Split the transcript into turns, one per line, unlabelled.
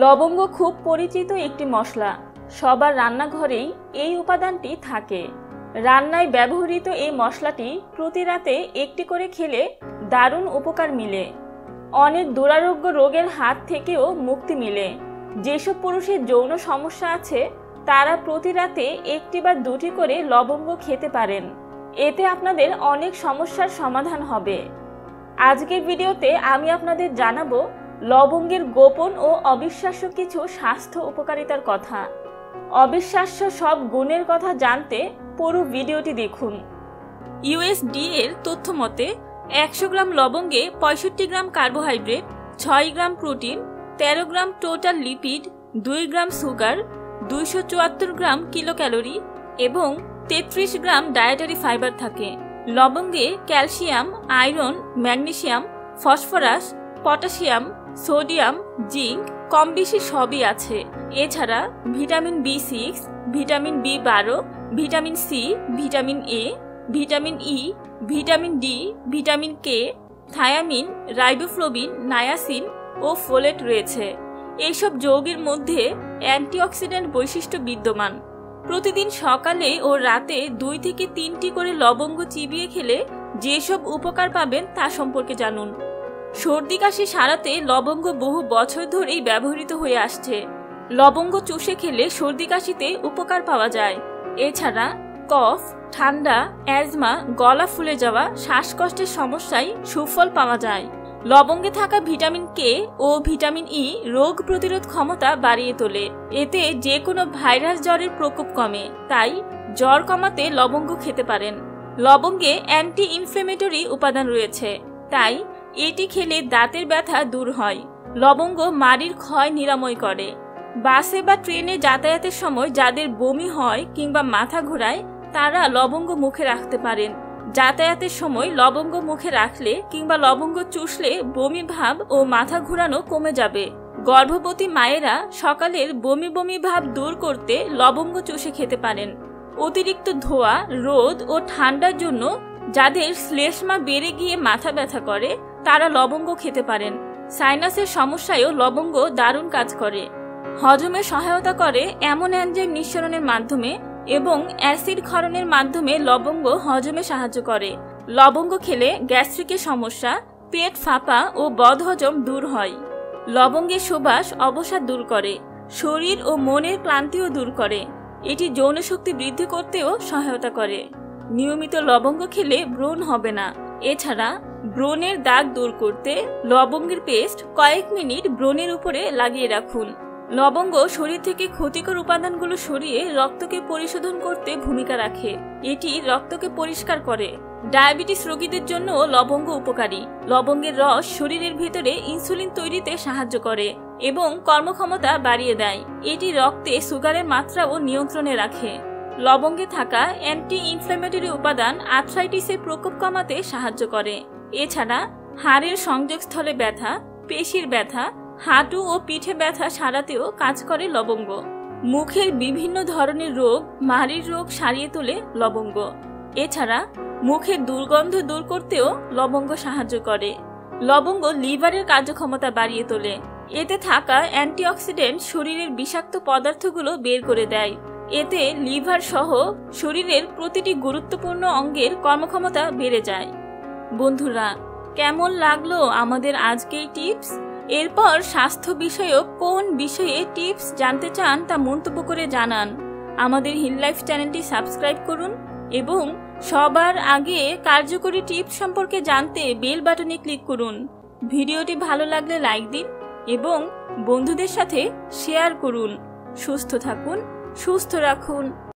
লবঙ্গ খুব পরিচিত একটি মশলা। সবার রান্নাঘরেই এই উপাদানটি থাকে। রান্নায় ব্যবহৃত এই মশলাটি প্রতি রাতে একটি করে খেলে দারুণ উপকার মিলে। অনেক দুরারোগ্য রোগের হাত থেকেও মুক্তি মিলে। যেসব পুরুষের যৌন সমস্যা আছে, তারা প্রতি রাতে একটি বা দুটি করে লবঙ্গ খেতে পারেন। এতে আপনাদের অনেক সমস্যার সমাধান হবে। আজকের ভিডিওতে আমি আপনাদের জানাব লবঙ্গের গোপন ও অবিশ্বাস্য কিছু স্বাস্থ্য উপকারিতার কথা। অবিশ্বাস্য সব গুণের কথা জানতে পুরো ভিডিওটি দেখুন। ইউএসডি এর তথ্য মতে, একশো গ্রাম লবঙ্গে পঁয়ষট্টি গ্রাম কার্বোহাইড্রেট, ছয় গ্রাম প্রোটিন, তেরো গ্রাম টোটাল লিপিড, দুই গ্রাম সুগার, দুইশো চুয়াত্তর গ্রাম কিলো ক্যালোরি এবং তেত্রিশ গ্রাম ডায়েটারি ফাইবার থাকে। লবঙ্গে calcium, iron, magnesium, phosphorus potassium sodium, zinc কম বেশি সবই আছে। এছাড়া vitamin B six, vitamin B বারো, vitamin C, vitamin A, vitamin E, vitamin D, vitamin K, thiamine, riboflavin, niacin O folate রয়েছে। এইসব যৌগের মধ্যে অ্যান্টিঅক্সিডেন্ট বৈশিষ্ট্য বিদ্যমান। প্রতিদিন সকালে ও রাতে দুই থেকে তিনটি করে লবঙ্গ চিবিয়ে খেলে যেসব উপকার পাবেন তা সম্পর্কে জানুন। সর্দি কাশি সারাতে লবঙ্গ বহু বছর ধরেই ব্যবহৃত হয়ে আসছে। লবঙ্গ চুষে খেলে সর্দি কাশিতে উপকার পাওয়া যায়। এছাড়া কফ, ঠান্ডা, অ্যাজমা, গলা ফুলে যাওয়া, শ্বাসকষ্টের সমস্যায় সুফল পাওয়া যায়। লবঙ্গে থাকা ভিটামিন কে ও ভিটামিন ই রোগ প্রতিরোধ ক্ষমতা বাড়িয়ে তোলে। এতে যে কোনো ভাইরাস জ্বরের প্রকোপ কমে, তাই জ্বর কমাতে লবঙ্গ খেতে পারেন। লবঙ্গে অ্যান্টি ইনফ্লেমেটরি উপাদান রয়েছে, তাই এটি খেলে দাঁতের ব্যথা দূর হয়। লবঙ্গ মাড়ির ক্ষয় নিরাময় করে। বাসে বা ট্রেনে যাতায়াতের সময় যাদের বমি হয় কিংবা মাথা ঘোরায়, তারা লবঙ্গ মুখে রাখতে পারেন। যাতায়াতের সময় লবঙ্গ মুখে রাখলে কিংবা লবঙ্গ চুষলে বমি ভাব ও মাথা ঘোরানো কমে যাবে। গর্ভবতী মায়েরা সকালের বমি বমি ভাব দূর করতে লবঙ্গ চুষে খেতে পারেন। অতিরিক্ত ধোয়া, রোদ ও ঠান্ডার জন্য যাদের শ্লেষ্মা বেড়ে গিয়ে মাথা ব্যথা করে তারা লবঙ্গ খেতে পারেন। সাইনাসের সমস্যায়ও লবঙ্গ দারুণ কাজ করে। হজমে সহায়তা করে এমন এনজাইম নিঃসরণের মাধ্যমে এবং অ্যাসিড ক্ষরণের মাধ্যমে লবঙ্গ হজমে সাহায্য করে। লবঙ্গ খেলে গ্যাস্ট্রিকের সমস্যা, পেট ফাঁপা ও বদহজম দূর হয়। লবঙ্গের সুবাস অবসাদ দূর করে, শরীর ও মনের ক্লান্তিও দূর করে। এটি যৌন শক্তি বৃদ্ধি করতেও সহায়তা করে। নিয়মিত লবঙ্গ খেলে ব্রণ হবে না। এছাড়া ব্রণের দাগ দূর করতে লবঙ্গের পেস্ট কয়েক মিনিট ব্রণের উপরে লাগিয়ে রাখুন। লবঙ্গ শরীর থেকে ক্ষতিকর উপাদানগুলো সরিয়ে রক্তকে পরিশোধন করতে ভূমিকা রাখে। এটি রক্তকে পরিষ্কার করে। ডায়াবেটিস রোগীদের জন্য লবঙ্গ উপকারী। লবঙ্গের রস শরীরের ভিতরে ইনসুলিন তৈরিতে সাহায্য করে এবং কর্মক্ষমতা বাড়িয়ে দেয়। এটি রক্তে সুগারের মাত্রাও নিয়ন্ত্রণে রাখে। লবঙ্গে থাকা অ্যান্টি ইনফ্ল্যামেটরি উপাদান আর্থ্রাইটিসের প্রকোপ কমাতে সাহায্য করে। এছাড়া হাড়ের সংযোগস্থলে ব্যথা, পেশির ব্যথা, হাঁটু ও পিঠে ব্যথা সারাতেও কাজ করে লবঙ্গ। মুখের বিভিন্ন ধরনের রোগ, মাড়ির রোগ সারিয়ে তোলে লবঙ্গ। এছাড়া মুখের দুর্গন্ধ দূর করতেও লবঙ্গ সাহায্য করে। লবঙ্গ লিভারের কার্যক্ষমতা বাড়িয়ে তোলে। এতে থাকা অ্যান্টিঅক্সিডেন্ট শরীরের বিষাক্ত পদার্থগুলো বের করে দেয়। এতে লিভার সহ শরীরের প্রতিটি গুরুত্বপূর্ণ অঙ্গের কর্মক্ষমতা বেড়ে যায়। বন্ধুরা, কেমন লাগল আমাদের আজকের টিপস? এরপর স্বাস্থ্য বিষয়ক কোন বিষয়ে টিপস জানতে চান তা মন্তব্য করে জানান। আমাদের হিল লাইফ চ্যানেলটি সাবস্ক্রাইব করুন এবং সবার আগে কার্যকরী টিপস সম্পর্কে জানতে বেল বাটনে ক্লিক করুন। ভিডিওটি ভালো লাগলে লাইক দিন এবং বন্ধুদের সাথে শেয়ার করুন। সুস্থ থাকুন, সুস্থ রাখুন।